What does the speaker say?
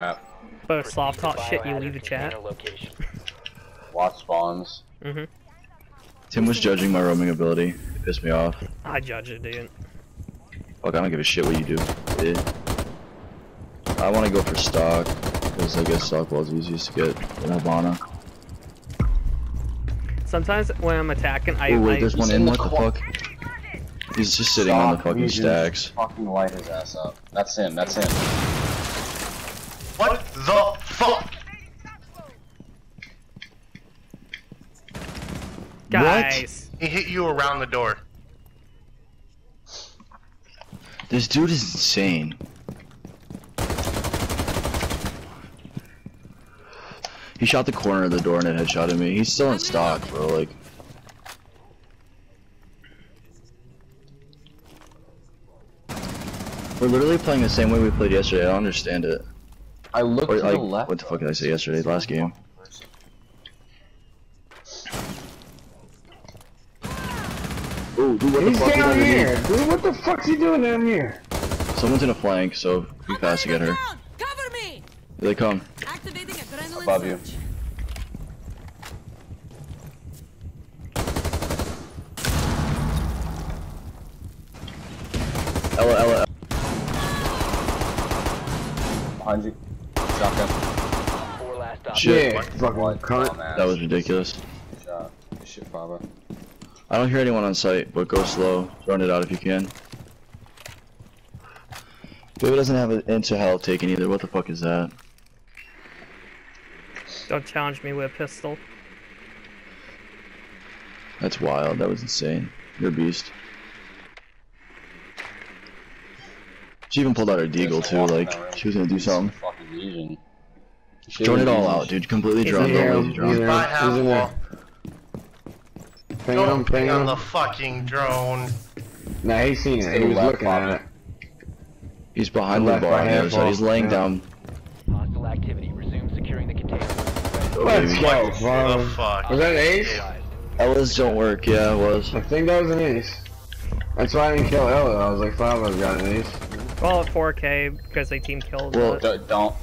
Crap. But if soft talk shit, you leave the chat. Watch spawns. Mm-hmm. Tim was judging my roaming ability. It pissed me off. I judge it, dude. Fuck, I don't give a shit what you do. dude. I want to go for stock, because I guess stock was easiest to get in Havana. Sometimes when I'm attacking, I, Oh wait, I there's one in, in what the the fuck? He's just sitting on the fucking stacks. Fucking light his ass up. That's him. That's him. What the fuck? guys. He hit you around the door. This dude is insane. He shot the corner of the door and it headshot at me. He's still in stock, bro. Like, we're literally playing the same way we played yesterday. I don't understand it. I looked Or to like, the left. what the fuck did I say yesterday? Last game. Oh, dude, what He's the fuck is down underneath? here. Dude, what the fuck's he doing down here? Someone's in a flank, so be fast to get her. Cover me! Here they come. Activating adrenaline Above you. surge. Ela, Ela, Behind you. Shotgun. Shit. Yeah, fucking What? cunt. Oh, that was ridiculous. Good shot. Good shit, Papa. I don't hear anyone on site, but go slow. Run it out if you can. Baby doesn't have an into health taken either. What the fuck is that? Don't challenge me with a pistol. That's wild. That was insane. You're a beast. She even pulled out her deagle too. Like she was gonna do something. Fucking Legion. Drone it all out, dude. Completely He's drone in the lazy He's drone. there. By half He's wall. Ping Don't ping ping on him. the fucking drone. Nah, he's seen it. He was looking at it. He's behind the bar on by the other side. He's laying Yeah. down. Hostile activity. Resume securing the container. Let's baby. go, The bro. fuck? Was that an ace? Yeah. Ela's don't work. Yeah, it was. I think that was an ace. That's why I didn't kill Ela. I was like, five of us got an ace. Well, at 4K because they team killed. Well, but- don't.